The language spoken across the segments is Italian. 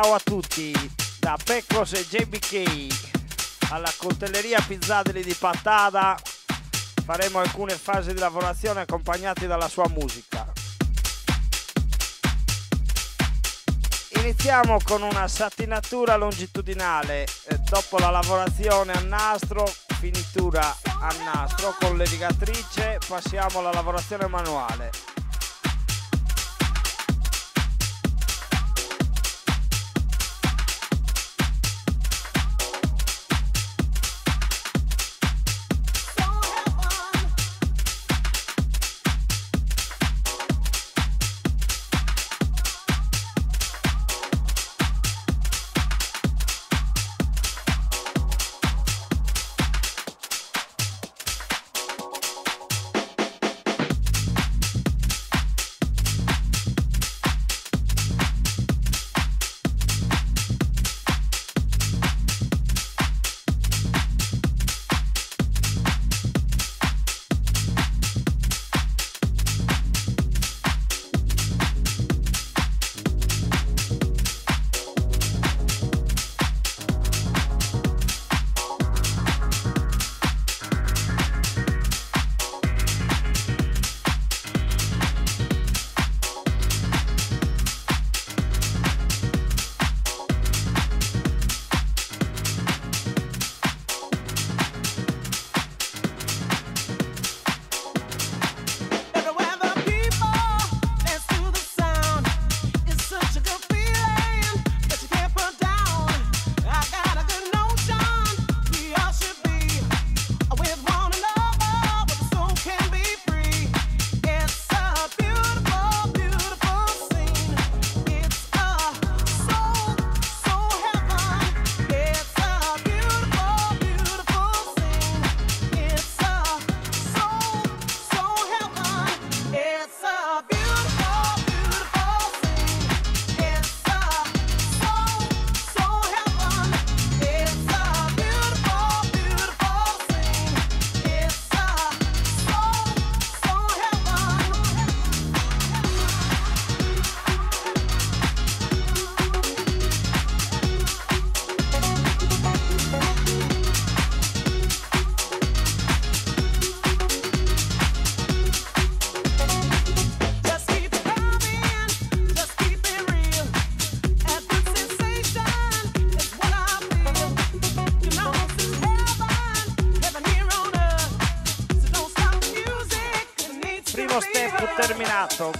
Ciao a tutti da Pecos e JBK alla coltelleria Pizzadeli di Pattada faremo alcune fasi di lavorazione accompagnati dalla sua musica. Iniziamo con una satinatura longitudinale, eh, dopo la lavorazione a nastro, finitura a nastro con levigatrice, passiamo alla lavorazione manuale.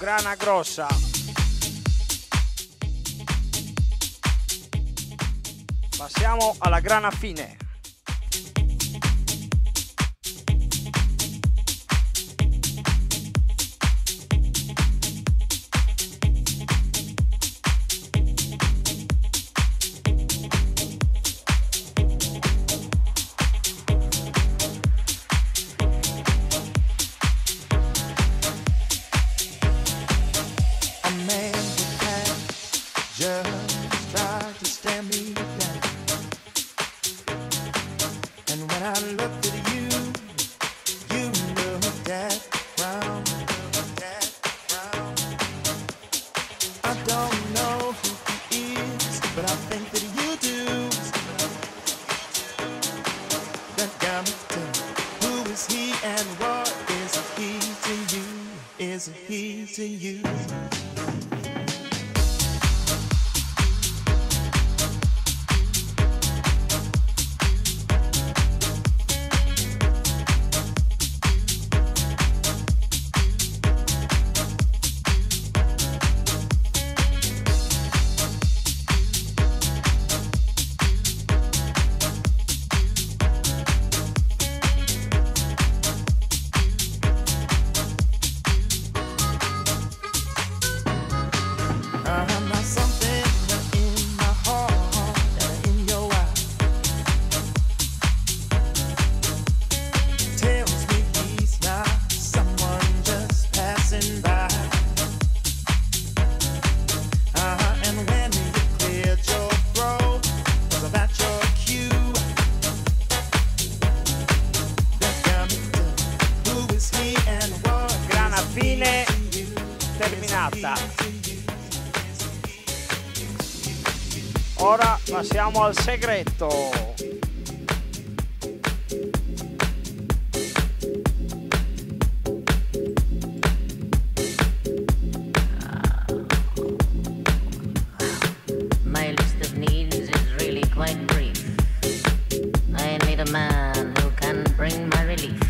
Grana grossa. Passiamo alla grana fine. I look Ora passiamo al segreto. Ah. Needs is really quite brief. I ain't made a man who can bring my relief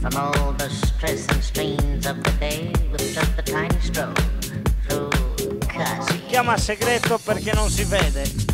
from all the stress and strains of the day with just a tiny stroke. So, cos'è segreto perché non si vede.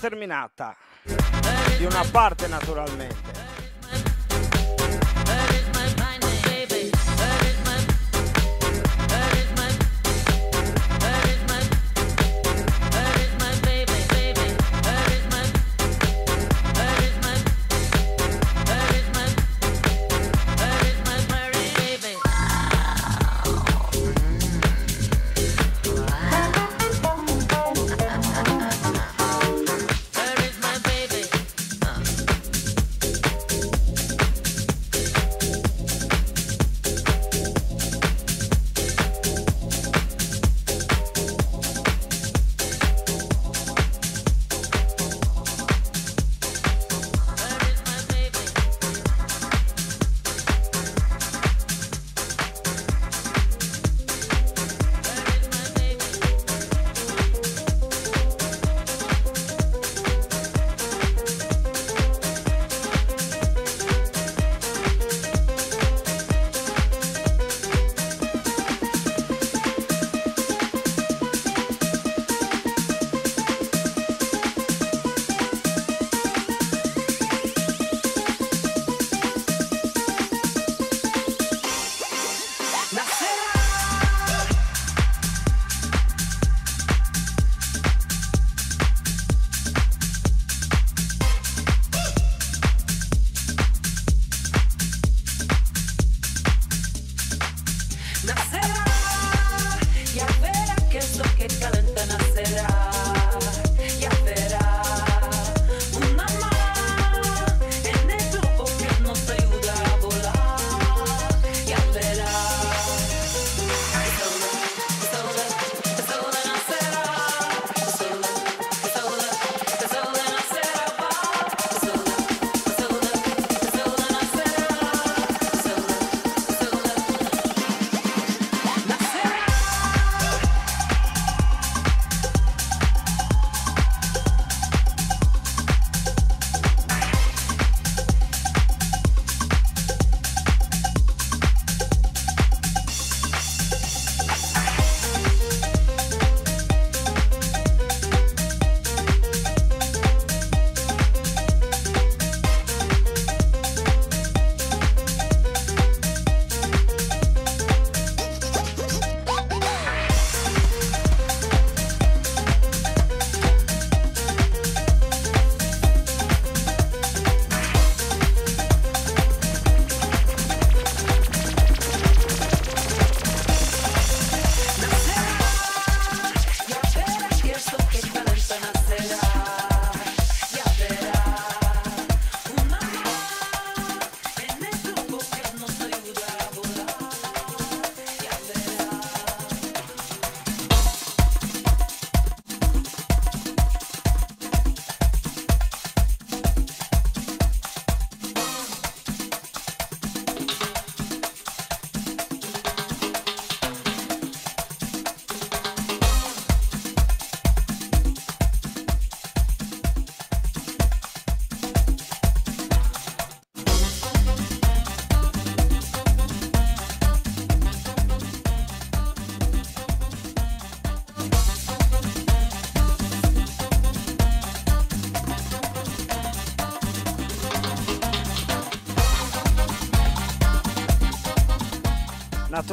Terminata, di una parte naturalmente.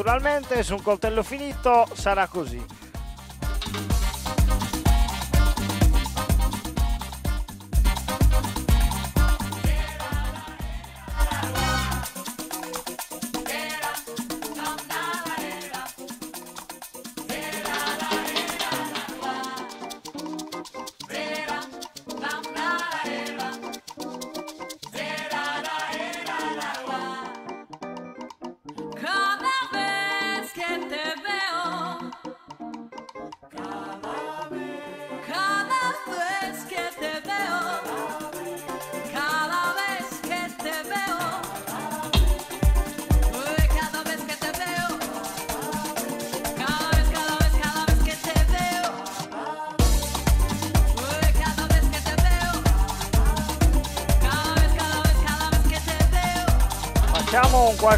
Naturalmente su un coltello finito sarà così.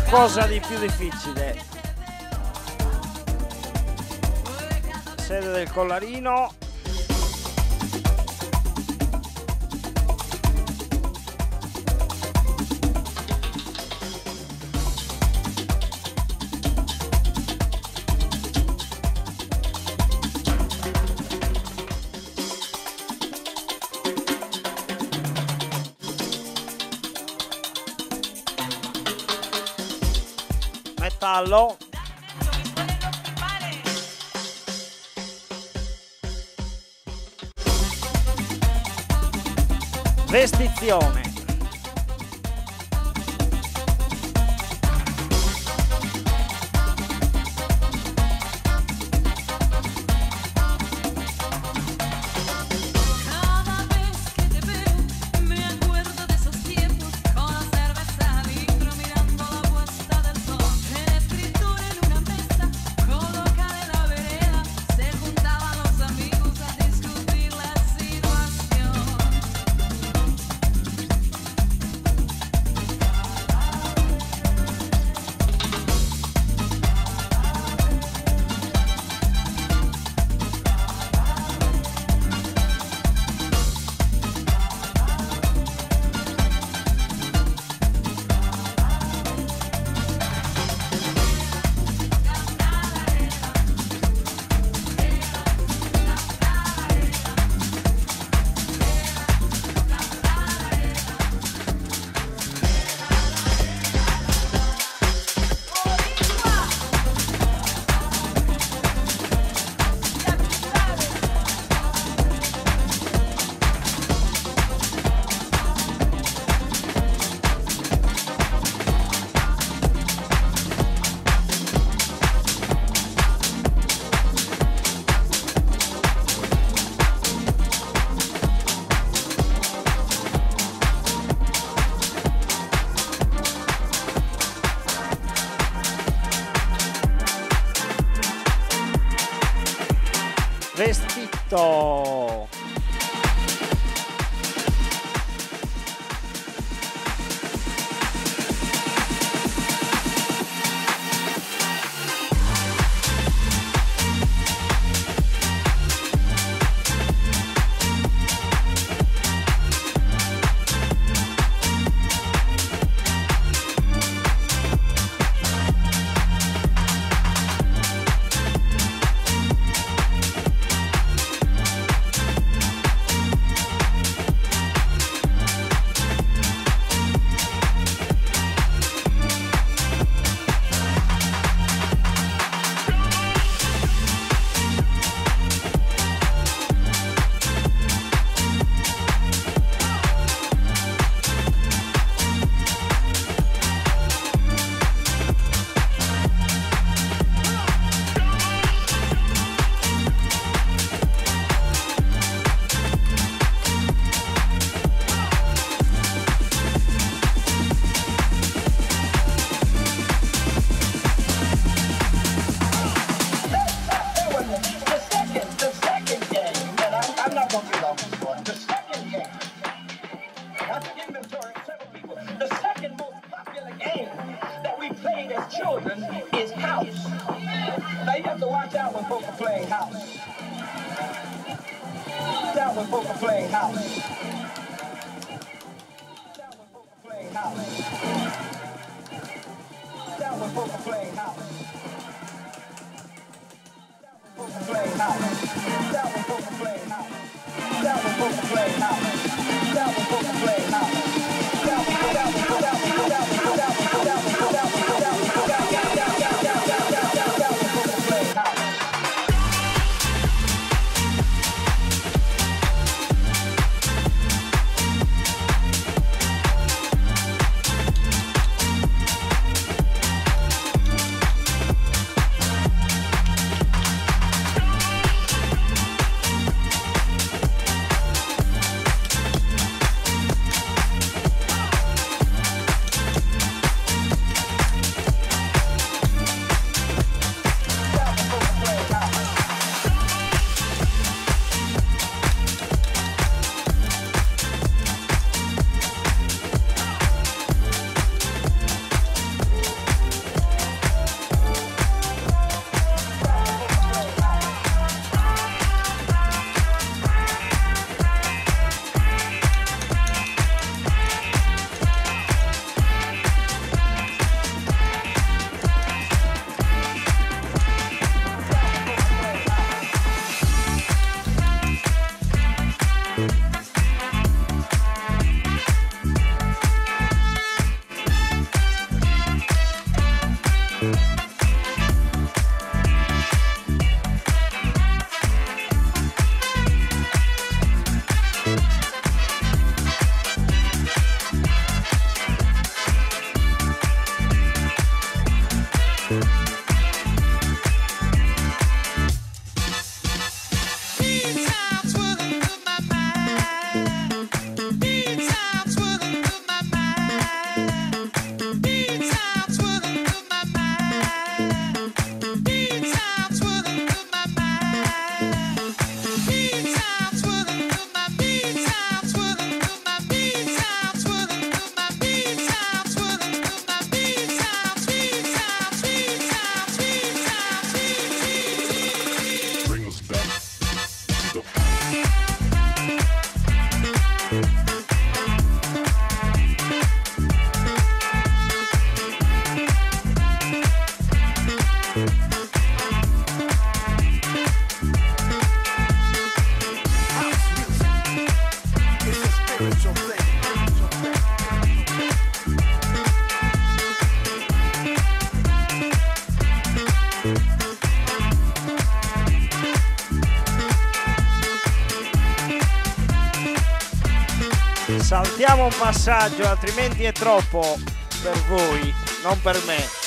Qualcosa di più difficile. Sede del collarino. Metallo vestizione Now you have to watch out when folk are playing house. Watch out when folk are playing house. Watch out when playing house. Watch out when playing house. Watch out when playing house. Watch out when playing house. Watch out when playing house. Watch out when are playing house. Passaggio, altrimenti è troppo per voi, non per me.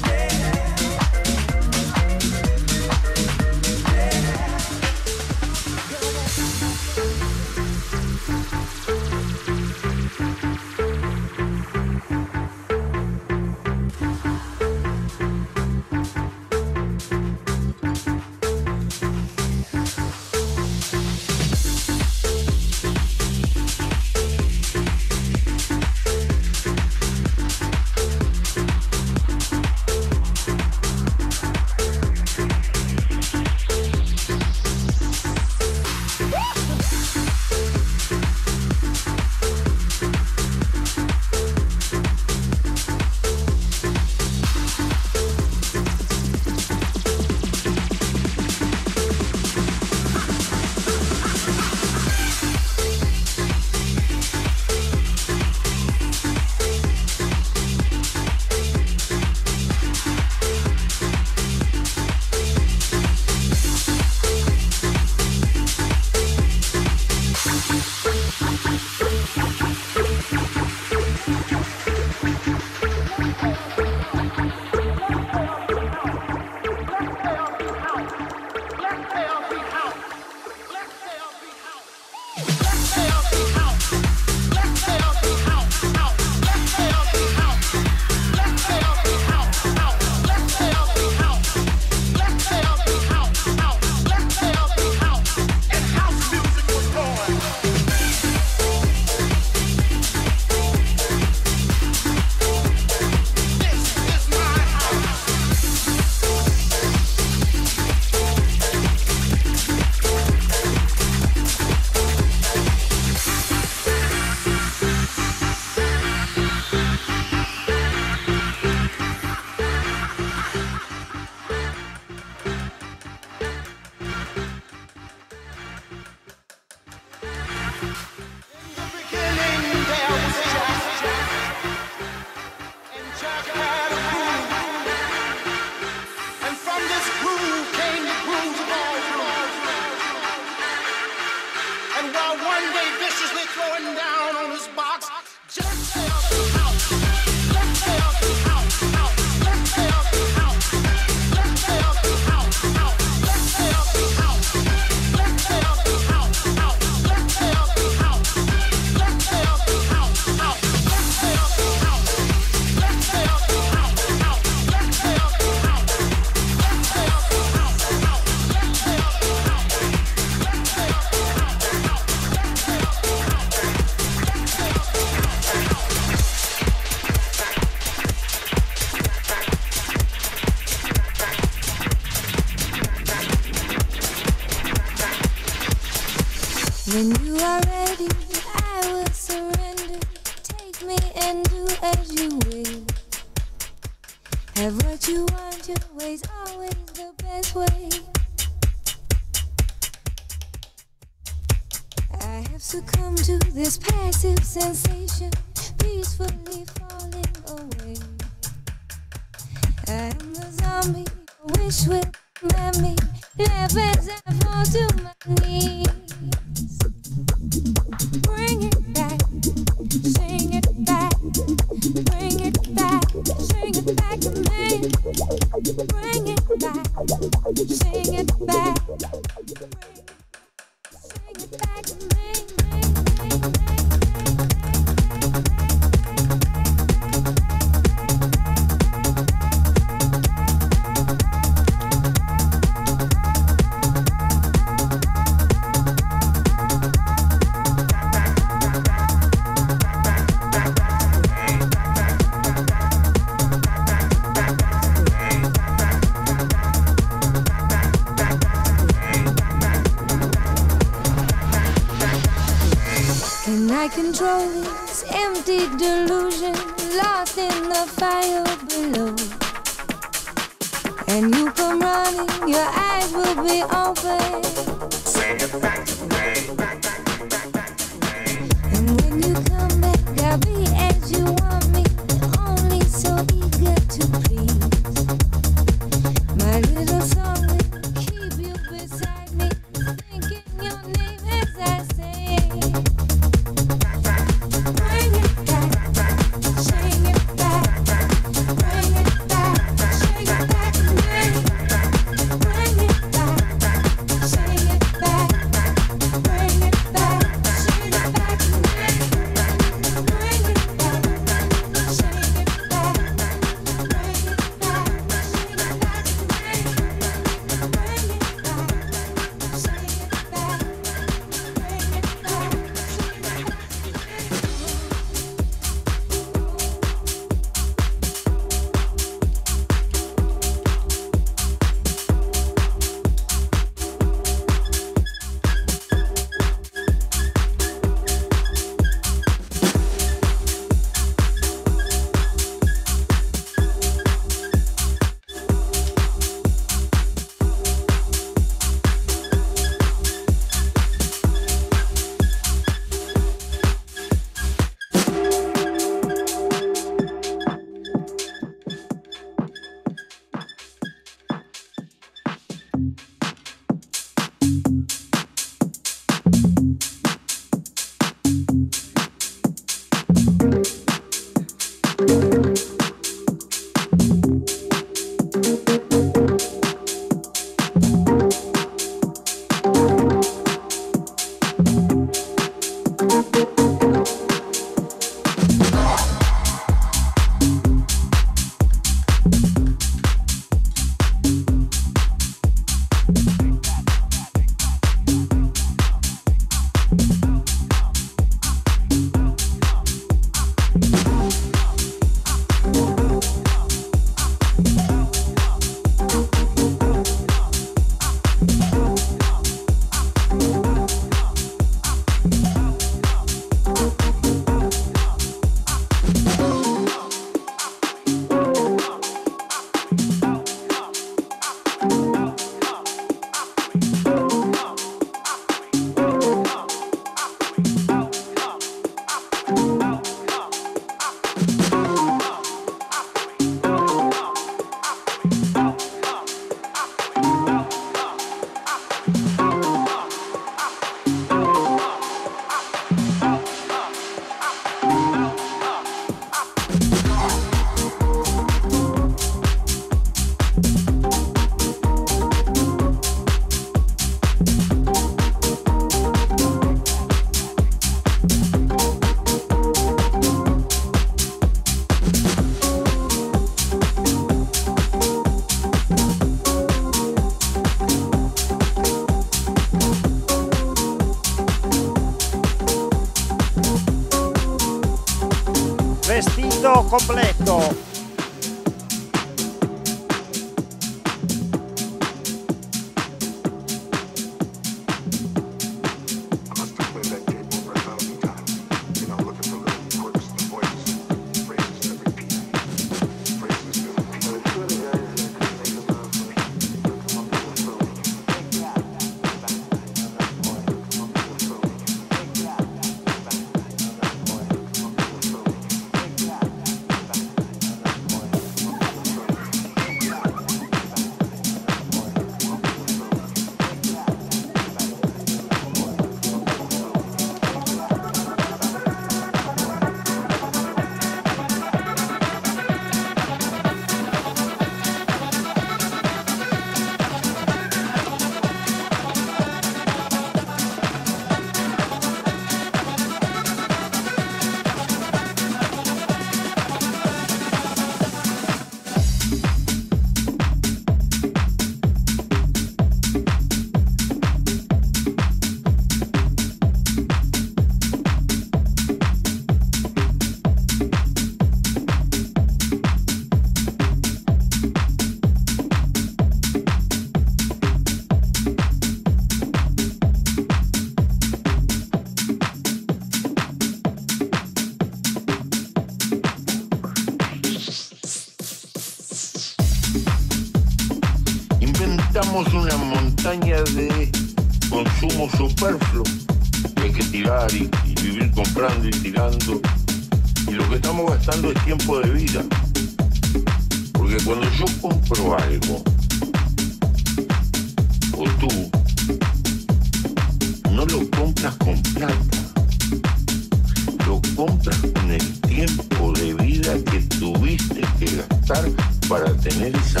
Lo compras con el tiempo de vida que tuviste que gastar para tener esa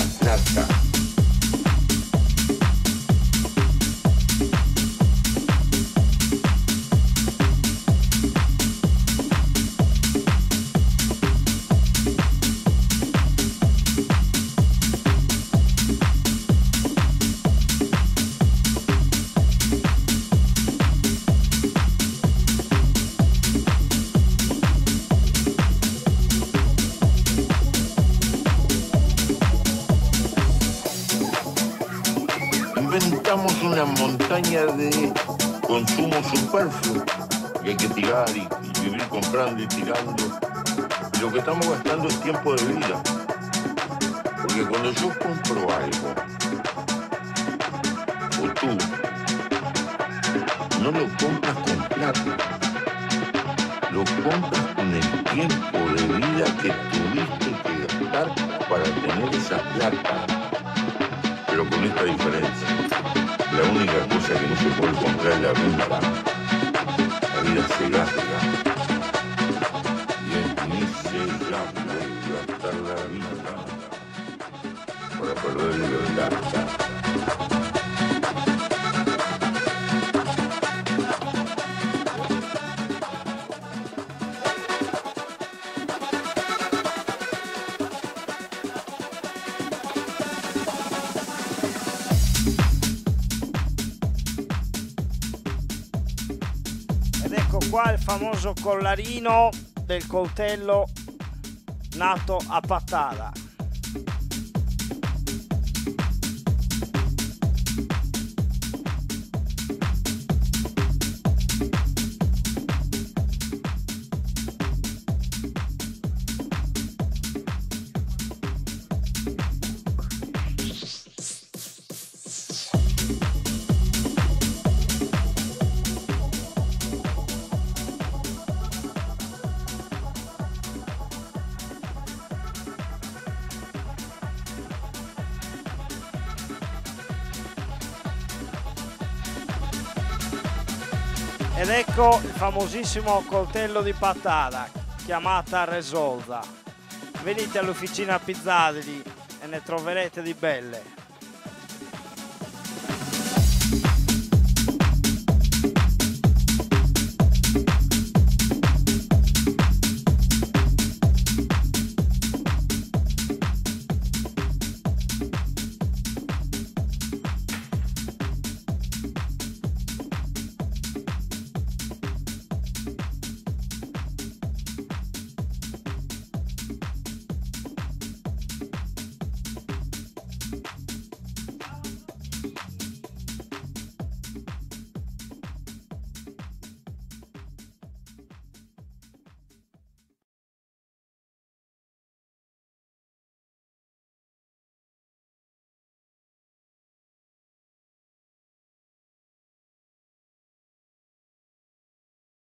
que no se puede es la vida. La vida se gasta. Y es miserable gastar la vida para perder libertad. Famoso collarino del coltello nato a pattata. Ed ecco il famosissimo coltello di patata, chiamata Resolza. Venite all'officina Pizzadeli e ne troverete di belle.